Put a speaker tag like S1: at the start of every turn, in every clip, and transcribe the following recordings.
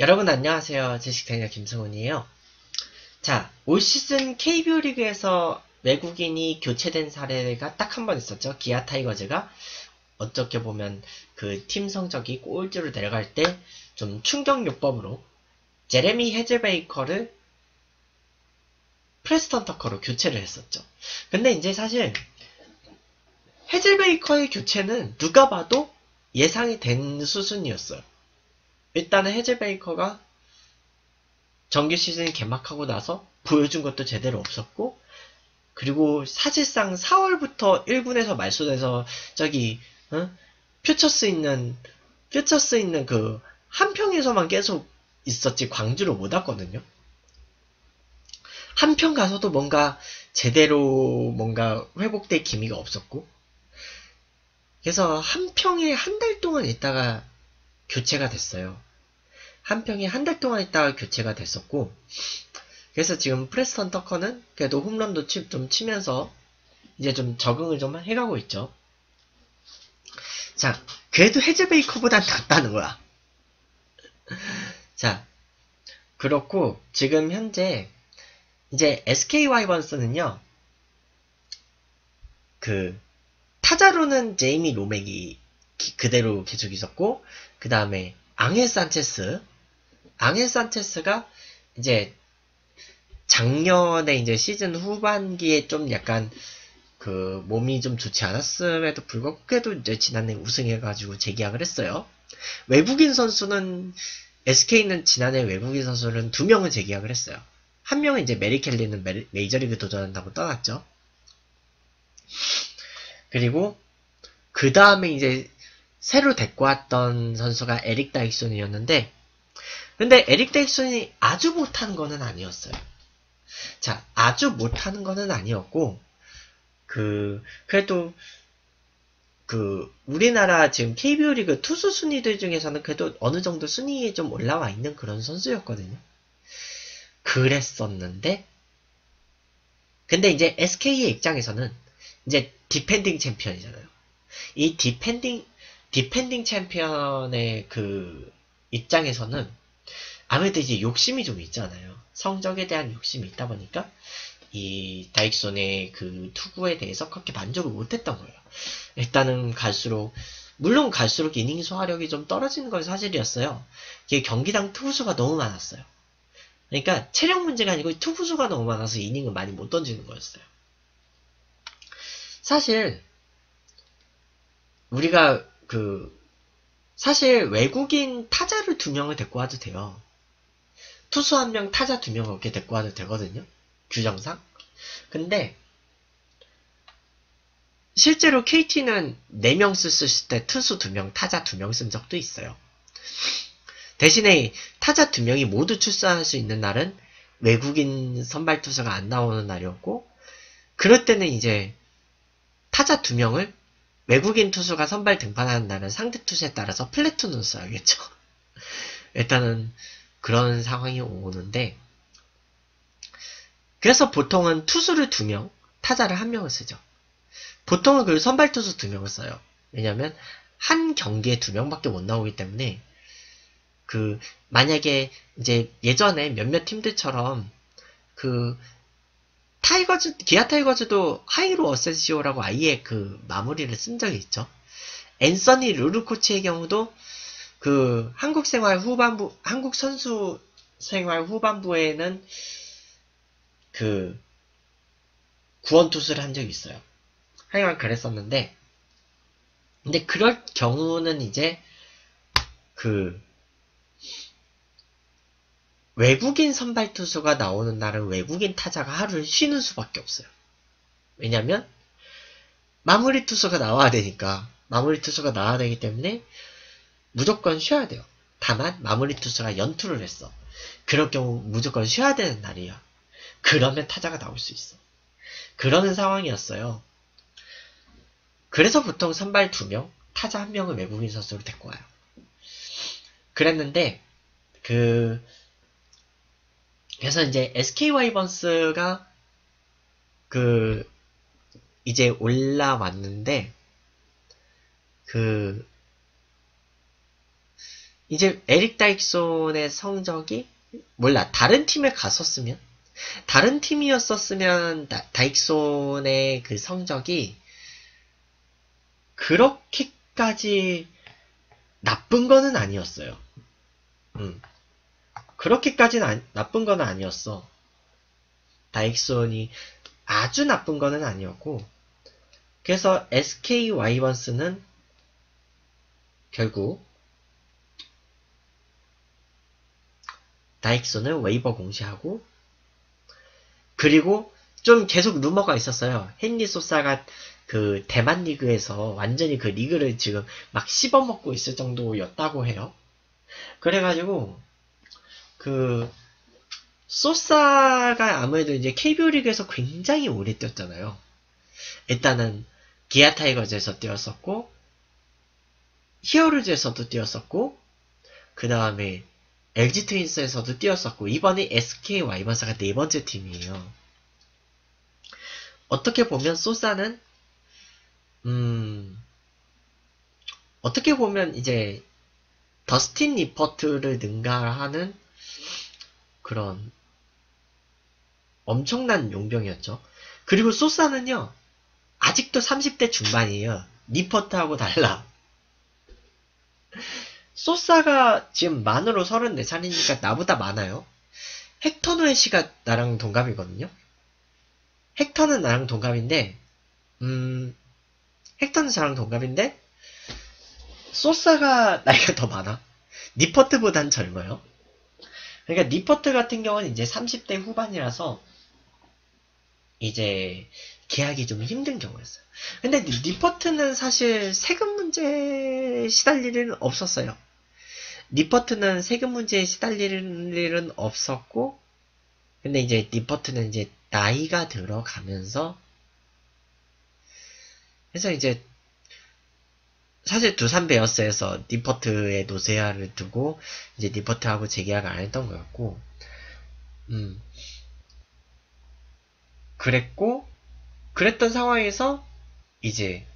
S1: 여러분 안녕하세요. 제식테이너 김승훈이에요. 자, 올 시즌 KBO 리그에서 외국인이 교체된 사례가 딱 한 번 있었죠. 기아 타이거즈가 어떻게 보면 그 팀 성적이 꼴찌로 내려갈 때 좀 충격 요법으로 제레미 헤즈베이커를 프레스턴 터커로 교체를 했었죠. 근데 이제 사실 헤즈베이커의 교체는 누가 봐도 예상이 된 수순이었어요. 일단은 헤즈베이커가 정규 시즌 개막하고 나서 보여준 것도 제대로 없었고 그리고 사실상 4월부터 1군에서 말소돼서 저기 어? 퓨처스 있는 퓨처스 있는 그 한평에서만 계속 있었지 광주로 못 왔거든요. 한평 가서도 뭔가 제대로 뭔가 회복될 기미가 없었고 그래서 한평에 한 달 동안 있다가 교체가 됐어요. 한평에 한달 동안 있다가 교체가 됐었고 그래서 지금 프레스턴 터커는 그래도 홈런도 치, 좀 치면서 이제 좀 적응을 좀 해가고 있죠. 자, 그래도 헤즈베이커보단 낫다는 거야. 자, 그렇고 지금 현재 이제 SK 와이번스는요. 그 타자로는 제이미 로맥이 그대로 계속 있었고 그 다음에 앙헬 산체스 앙헬 산체스가 이제 작년에 이제 시즌 후반기에 좀 약간 그 몸이 좀 좋지 않았음에도 불구하고 그래도 이제 지난해 우승해가지고 재계약을 했어요. 외국인 선수는 SK는 지난해 외국인 선수는 두 명은 재계약을 했어요. 한 명은 이제 메릴 켈리는 메이저리그 도전한다고 떠났죠. 그리고 그 다음에 이제 새로 데리고 왔던 선수가 에릭 다익손이었는데 근데 에릭 다익손이 아주 못하는 거는 아니었어요. 자, 아주 못하는 거는 아니었고 그 그래도 그 우리나라 지금 KBO 리그 투수 순위들 중에서는 그래도 어느 정도 순위에 좀 올라와 있는 그런 선수였거든요. 그랬었는데 근데 이제 SK의 입장에서는 이제 디펜딩 챔피언이잖아요. 이 디펜딩 디펜딩 챔피언의 그 입장에서는 아무래도 이제 욕심이 좀 있잖아요. 성적에 대한 욕심이 있다 보니까 이 다익손의 그 투구에 대해서 그렇게 만족을 못했던 거예요. 일단은 갈수록 물론 갈수록 이닝 소화력이 좀 떨어지는 건 사실이었어요. 이게 경기당 투구수가 너무 많았어요. 그러니까 체력 문제가 아니고 투구수가 너무 많아서 이닝을 많이 못 던지는 거였어요. 사실 우리가 그 사실 외국인 타자를 두 명을 데리고 와도 돼요. 투수 한 명, 타자 두명 이렇게 데리고 와도 되거든요. 규정상. 근데 실제로 KT는 4명 썼을 때 투수 2명, 타자 2명 쓴 적도 있어요. 대신에 타자 2명이 모두 출산할 수 있는 날은 외국인 선발 투수가 안 나오는 날이었고 그럴 때는 이제 타자 2명을 외국인 투수가 선발 등판하는 날은 상대 투수에 따라서 플래툰을 써야겠죠. 일단은 그런 상황이 오는데 그래서 보통은 투수를 두 명, 타자를 한 명을 쓰죠. 보통은 그 선발 투수 두 명을 써요. 왜냐면 한 경기에 두 명밖에 못 나오기 때문에 그 만약에 이제 예전에 몇몇 팀들처럼 그 타이거즈 기아 타이거즈도 하이로 어센시오라고 아예 그 마무리를 쓴 적이 있죠. 앤서니 르루 코치의 경우도 그 한국 생활 후반부 한국 선수 생활 후반부에는 그 구원 투수를 한 적이 있어요. 하여간 그랬었는데 근데 그럴 경우는 이제 그 외국인 선발 투수가 나오는 날은 외국인 타자가 하루를 쉬는 수밖에 없어요. 왜냐면 마무리 투수가 나와야 되니까 마무리 투수가 나와야 되기 때문에 무조건 쉬어야 돼요. 다만 마무리 투수가 연투를 했어. 그럴 경우 무조건 쉬어야 되는 날이야. 그러면 타자가 나올 수 있어. 그러는 상황이었어요. 그래서 보통 선발 2명, 타자 1명을 외국인 선수로 데리고 와요. 그랬는데 그 그래서 이제 SK 와이번스가 그 이제 올라왔는데 그 이제 에릭 다익손의 성적이 몰라 다른 팀에 갔었으면 다른 팀이었었으면 다, 다익손의 그 성적이 그렇게까지 나쁜 거는 아니었어요. 음. 그렇게까지는 아, 나쁜 거는 아니었어. 다익손이 아주 나쁜 거는 아니었고 그래서 SK 와이번스는 결국 다익손을 웨이버 공시하고 그리고 좀 계속 루머가 있었어요. 헨리 소사가 그 대만 리그에서 완전히 그 리그를 지금 막 씹어먹고 있을 정도였다고 해요. 그래가지고 그 소사가 아무래도 이제 KBO 리그에서 굉장히 오래 뛰었잖아요. 일단은 기아 타이거즈에서 뛰었었고 히어로즈에서도 뛰었었고 그 다음에 LG 트윈스에서도 뛰었었고 이번에 SK 와이번스가 네 번째 팀이에요. 어떻게 보면 소사는 음 어떻게 보면 이제 더스틴 리퍼트를 능가하는 그런 엄청난 용병이었죠. 그리고 소사는요 아직도 30대 중반이에요. 리퍼트하고 달라. 소사가 지금 만으로 34살이니까 나보다 많아요. 헥터 노에시가 나랑 동갑이거든요. 헥터는 나랑 동갑인데, 음, 헥터는 저랑 동갑인데, 소사가 나이가 더 많아. 니퍼트보단 젊어요. 그러니까 니퍼트 같은 경우는 이제 30대 후반이라서, 이제, 계약이 좀 힘든 경우였어요. 근데 니퍼트는 사실 세금 문제에 시달릴 일은 없었어요. 니퍼트는 세금 문제에 시달릴 일은 없었고, 근데 이제 니퍼트는 이제 나이가 들어가면서, 그래서 이제, 사실 두산 베어스에서 니퍼트의 노쇠화를 두고, 이제 니퍼트하고 재계약을 안 했던 거였고, 음, 그랬고, 그랬던 상황에서, 이제,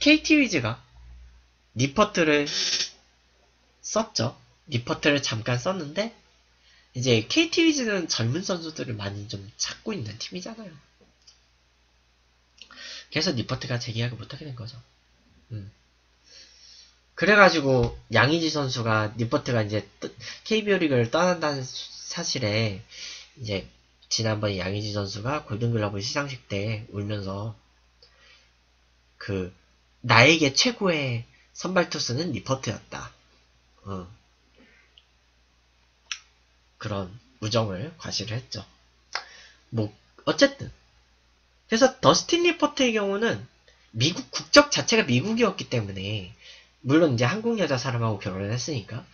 S1: KT 위즈가 니퍼트를 썼죠. 니퍼트를 잠깐 썼는데 이제 KT 위즈는 젊은 선수들을 많이 좀 찾고 있는 팀이잖아요. 그래서 니퍼트가 재계약을 못하게 된 거죠. 음. 그래가지고 양희지 선수가 리퍼트가 이제 KBO 리그를 떠난다는 사실에 이제 지난번에 양희지 선수가 골든글러브 시상식 때 울면서 그 나에게 최고의 선발 투수는 리퍼트였다. 어. 그런 우정을 과시를 했죠. 뭐 어쨌든 그래서 더스틴 리퍼트의 경우는 미국 국적 자체가 미국이었기 때문에 물론 이제 한국 여자 사람하고 결혼을 했으니까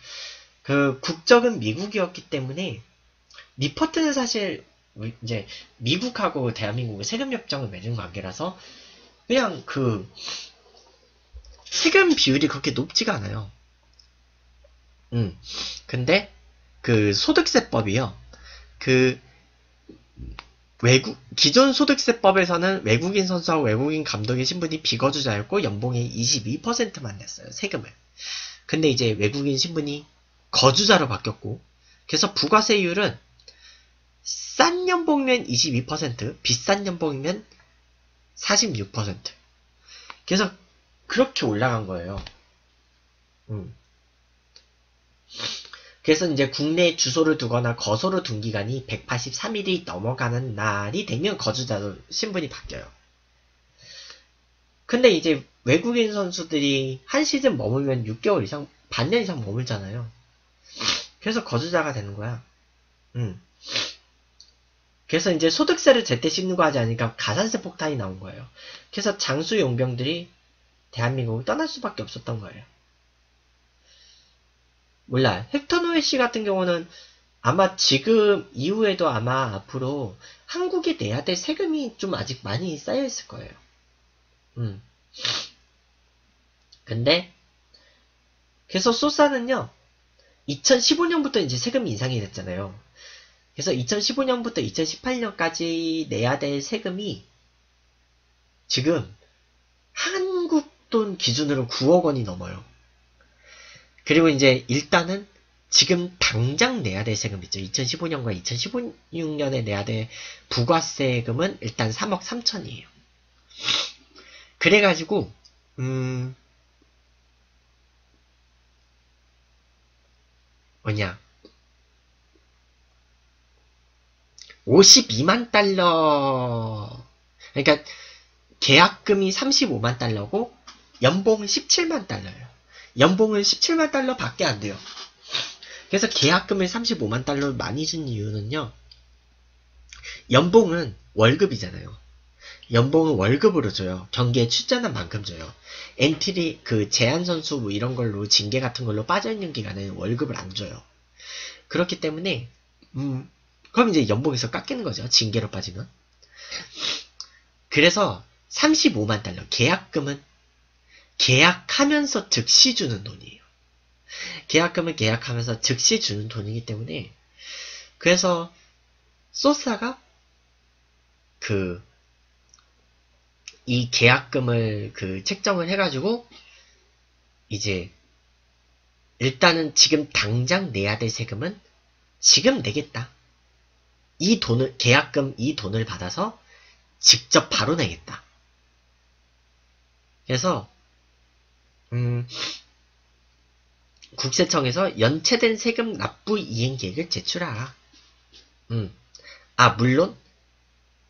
S1: 그 국적은 미국이었기 때문에 리퍼트는 사실 이제 미국하고 대한민국의 세금 협정을 맺은 관계라서 그냥 그 세금 비율이 그렇게 높지가 않아요. 음. 근데 그 소득세법이요. 그 외국 기존 소득세법에서는 외국인 선수와 외국인 감독의 신분이 비거주자였고 연봉의 22%만 냈어요. 세금을. 근데 이제 외국인 신분이 거주자로 바뀌었고 그래서 부가세율은 싼 연봉이면 22%, 비싼 연봉이면 46%. 그래서 그렇게 올라간 거예요. 음. 그래서 이제 국내 주소를 두거나 거소를 둔 기간이 183일이 넘어가는 날이 되면 거주자도 신분이 바뀌어요. 근데 이제 외국인 선수들이 한 시즌 머물면 6개월 이상, 반년 이상 머물잖아요. 그래서 거주자가 되는 거야. 음. 그래서 이제 소득세를 제때 신고하지 않으니까 가산세 폭탄이 나온 거예요. 그래서 장수 용병들이 대한민국을 떠날 수밖에 없었던 거예요. 몰라. 헥터 노에 씨 같은 경우는 아마 지금 이후에도 아마 앞으로 한국에 내야 될 세금이 좀 아직 많이 쌓여 있을 거예요. 음. 근데 그래서 소사는요. 2015년부터 이제 세금이 인상이 됐잖아요. 그래서 2015년부터 2018년까지 내야 될 세금이 지금 한국 돈 기준으로 9억 원이 넘어요. 그리고 이제 일단은 지금 당장 내야 될 세금 있죠. 2015년과 2016년에 내야 될 부가세금은 일단 3억 3천이에요. 그래가지고 음 뭐냐 52만 달러 그러니까 계약금이 35만 달러고 연봉은 17만 달러예요. 연봉은 17만 달러밖에 안 돼요. 그래서 계약금을 35만 달러를 많이 준 이유는요. 연봉은 월급이잖아요. 연봉은 월급으로 줘요. 경기에 출전한 만큼 줘요. 엔트리 그 제한 선수 뭐 이런 걸로 징계 같은 걸로 빠져 있는 기간에는 월급을 안 줘요. 그렇기 때문에 음 그럼 이제 연봉에서 깎이는 거죠. 징계로 빠지면. 그래서 35만 달러 계약금은 계약하면서 즉시 주는 돈이에요. 계약금을 계약하면서 즉시 주는 돈이기 때문에 그래서 소사가 그 이 계약금을 그 책정을 해가지고 이제 일단은 지금 당장 내야 될 세금은 지금 내겠다. 이 돈을 계약금 이 돈을 받아서 직접 바로 내겠다. 그래서 음, 국세청에서 연체된 세금 납부 이행 계획을 제출하라. 음. 아, 물론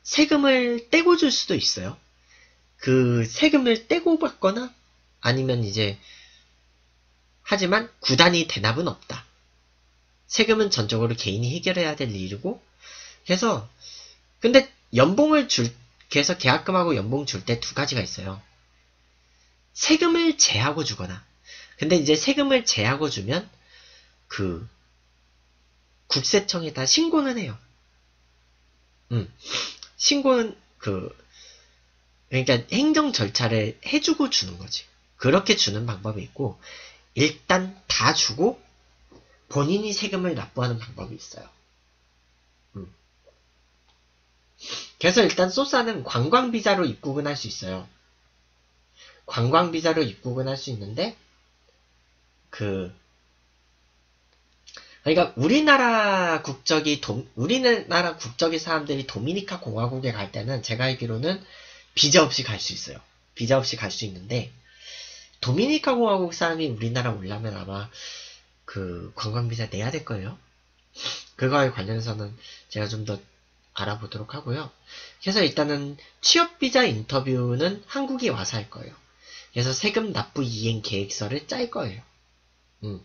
S1: 세금을 떼고 줄 수도 있어요. 그 세금을 떼고 받거나 아니면 이제 하지만 구단이 대납은 없다. 세금은 전적으로 개인이 해결해야 될 일이고 그래서 근데 연봉을 줄 그래서 계약금하고 연봉 줄 때 두 가지가 있어요. 세금을 제하고 주거나 근데 이제 세금을 제하고 주면 그 국세청에다 신고는 해요. 음. 신고는 그 그러니까 행정 절차를 해주고 주는 거지. 그렇게 주는 방법이 있고 일단 다 주고 본인이 세금을 납부하는 방법이 있어요. 음. 그래서 일단 소사는 관광비자로 입국은 할 수 있어요. 관광 비자로 입국은 할 수 있는데 그 그러니까 우리나라 국적이 도, 우리나라 국적의 사람들이 도미니카 공화국에 갈 때는 제가 알기로는 비자 없이 갈 수 있어요. 비자 없이 갈 수 있는데 도미니카 공화국 사람이 우리나라 올라면 아마 그 관광 비자 내야 될 거예요. 그거에 관련해서는 제가 좀 더 알아보도록 하고요. 그래서 일단은 취업 비자 인터뷰는 한국에 와서 할 거예요. 그래서 세금 납부 이행 계획서를 짤 거예요. 음.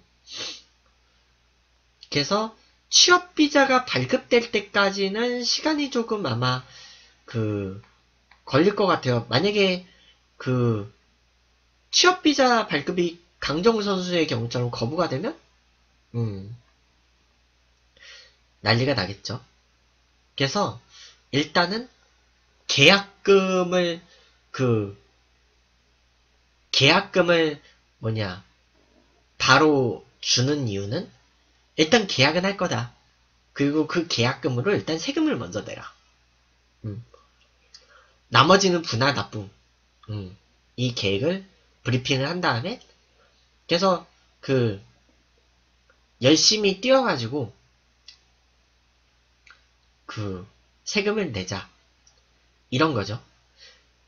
S1: 그래서 취업 비자가 발급될 때까지는 시간이 조금 아마 그 걸릴 것 같아요. 만약에 그 취업 비자 발급이 강정우 선수의 경우처럼 거부가 되면 음 난리가 나겠죠. 그래서 일단은 계약금을 그 계약금을 뭐냐 바로 주는 이유는 일단 계약은 할 거다. 그리고 그 계약금으로 일단 세금을 먼저 내라. 음. 나머지는 분할 납부. 음. 이 계획을 브리핑을 한 다음에 그래서 그 열심히 뛰어가지고 그 세금을 내자 이런 거죠.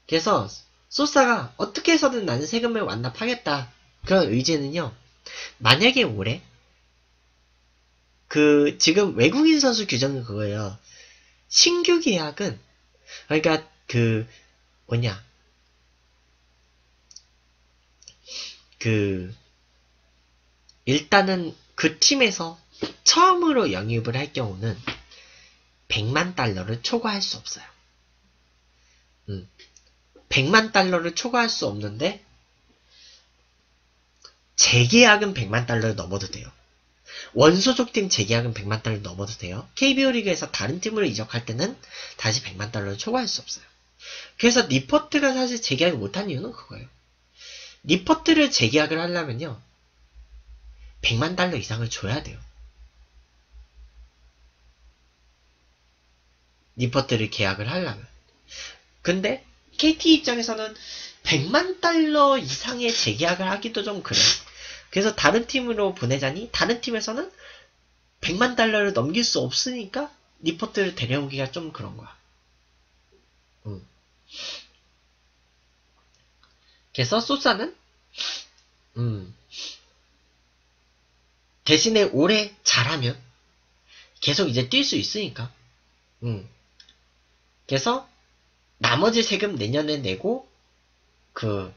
S1: 그래서 소사가 어떻게 해서든 나는 세금을 완납하겠다 그런 의지는요. 만약에 올해 그 지금 외국인 선수 규정은 그거예요. 신규 계약은 그러니까 그 뭐냐 그 일단은 그 팀에서 처음으로 영입을 할 경우는 100만 달러를 초과할 수 없어요. 음. 100만 달러를 초과할 수 없는데 재계약은 100만 달러를 넘어도 돼요. 원소속 팀 재계약은 100만 달러 넘어도 돼요. KBO 리그에서 다른 팀으로 이적할 때는 다시 100만 달러를 초과할 수 없어요. 그래서 니퍼트가 사실 재계약을 못한 이유는 그거예요. 니퍼트를 재계약을 하려면요. 100만 달러 이상을 줘야 돼요. 니퍼트를 계약을 하려면. 근데 KT 입장에서는 100만 달러 이상의 재계약을 하기도 좀 그래. 그래서 다른 팀으로 보내자니 다른 팀에서는 100만 달러를 넘길 수 없으니까 리포트를 데려오기가 좀 그런 거야. 음. 그래서 소사는 음, 대신에 올해 잘하면 계속 이제 뛸 수 있으니까. 음. 그래서 나머지 세금 내년에 내고 그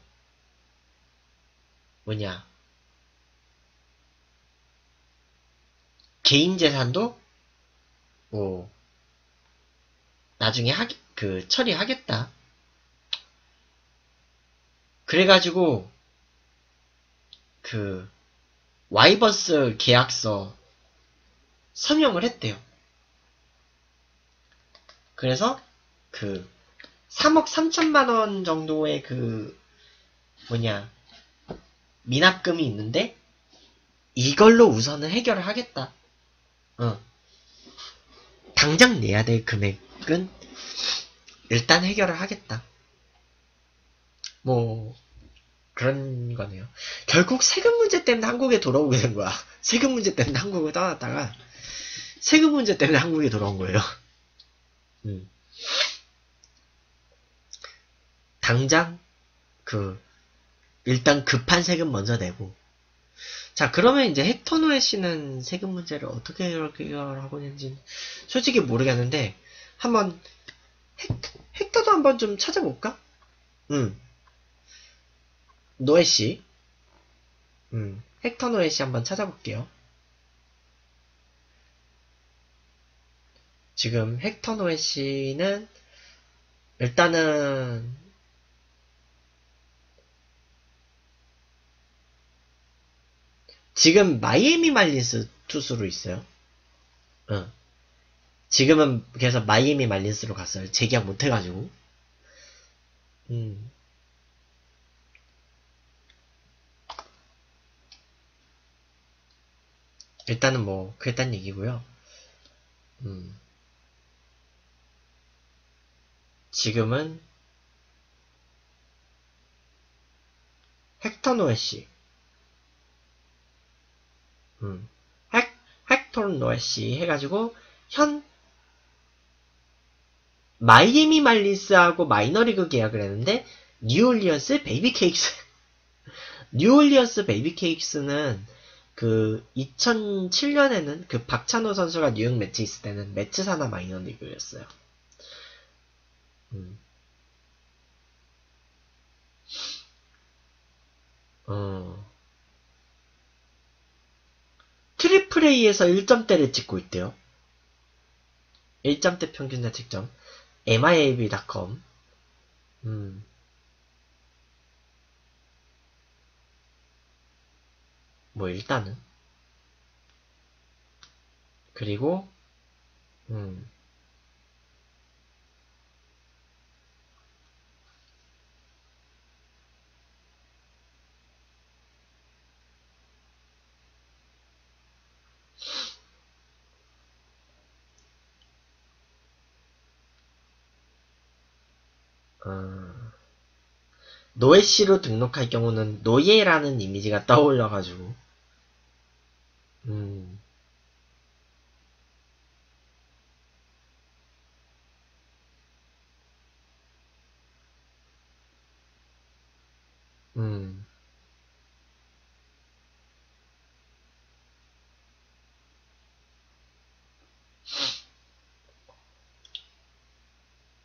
S1: 뭐냐 개인 재산도 뭐 나중에 하, 그 처리하겠다. 그래가지고 그 와이버스 계약서 서명을 했대요. 그래서 그 3억 3천만 원 정도의 그 뭐냐 미납금이 있는데 이걸로 우선은 해결을 하겠다. 어. 당장 내야 될 금액은 일단 해결을 하겠다. 뭐 그런 거네요. 결국 세금 문제 때문에 한국에 돌아오게 된 거야. 세금 문제 때문에 한국을 떠났다가 세금 문제 때문에 한국에 돌아온 거예요. 음. 당장 그 일단 급한 세금 먼저 내고 자 그러면 이제 헥터노에 씨는 세금 문제를 어떻게 해결하고 있는지 솔직히 모르겠는데 한번 헥, 헥터도 한번 좀 찾아볼까? 음 노에 씨, 음 헥터 노에 씨 한번 찾아볼게요. 지금 헥터 노에 씨는 일단은 지금 마이애미 말린스 투수로 있어요. 어. 지금은 그래서 마이애미 말린스로 갔어요. 재계약 못 해가지고. 음. 일단은 뭐 그랬단 얘기고요. 음. 지금은 헥터 노에시 음. 헥, 헥톤 노에시 해가지고 현 마이애미 말린스하고 마이너리그 계약을 했는데 뉴올리언스 베이비 케이크스 뉴올리언스 베이비 케이크스는 그 2007년에는 그 박찬호 선수가 뉴욕 메츠 있을 때는 메츠 산하 마이너리그였어요. 음. 어. 트리플 A에서 1점대를 찍고 있대요. 1점대 평균 자책점. MIAB.com. 음. 뭐 일단은 그리고 음. 노예씨로 등록할 경우는 노예라는 이미지가 떠올려가지고 음. 음.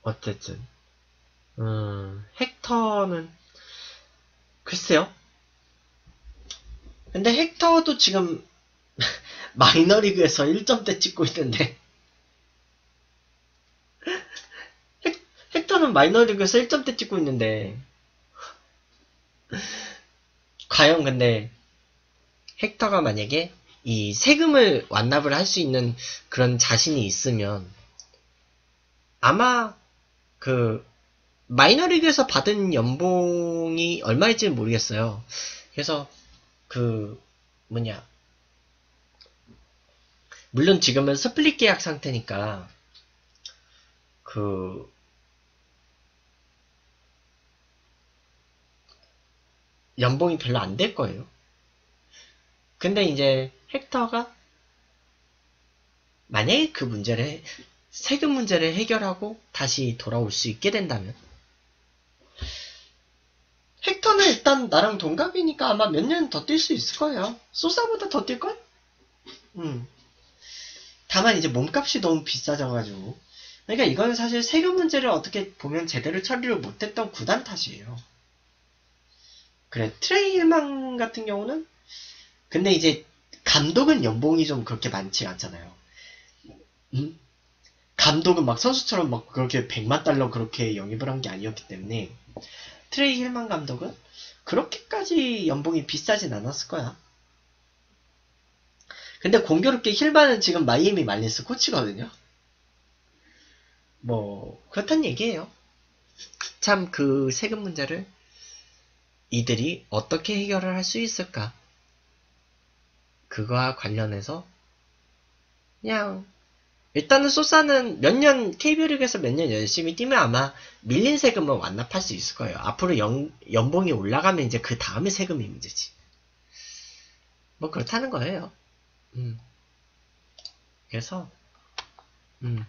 S1: 어쨌든 음, 헥터는 글쎄요. 근데 헥터도 지금 마이너리그에서 1점대 찍고 있는데 헥, 터는 마이너리그에서 1점대 찍고 있는데 과연 근데 헥터가 만약에 이 세금을 완납을 할 수 있는 그런 자신이 있으면 아마 그 마이너리그에서 받은 연봉이 얼마일지 는 모르겠어요. 그래서 그 뭐냐 물론 지금은 스플릿 계약 상태니까 그 연봉이 별로 안 될 거예요. 근데 이제 헥터가 만약에 그 문제를 해- 세금 문제를 해결하고 다시 돌아올 수 있게 된다면 헥터는 일단 나랑 동갑이니까 아마 몇 년 더 뛸 수 있을 거예요. 소사보다 더 뛸걸? 음. 다만 이제 몸값이 너무 비싸져가지고. 그러니까 이거는 사실 세금 문제를 어떻게 보면 제대로 처리를 못했던 구단 탓이에요. 그래, 트레이만 같은 경우는 근데 이제 감독은 연봉이 좀 그렇게 많지 않잖아요. 음? 감독은 막 선수처럼 막 그렇게 100만 달러 그렇게 영입을 한 게 아니었기 때문에 트레이 힐만 감독은 그렇게까지 연봉이 비싸진 않았을 거야. 근데 공교롭게 힐만은 지금 마이애미 말린스 코치거든요. 뭐 그렇단 얘기예요. 참 그 세금 문제를 이들이 어떻게 해결을 할 수 있을까? 그거와 관련해서 그냥 일단은 소사는 몇 년 KBO 리그에서 몇 년 열심히 뛰면 아마 밀린 세금은 완납할 수 있을 거예요. 앞으로 연, 연봉이 올라가면 이제 그 다음에 세금이 문제지. 뭐 그렇다는 거예요. 음. 그래서 음.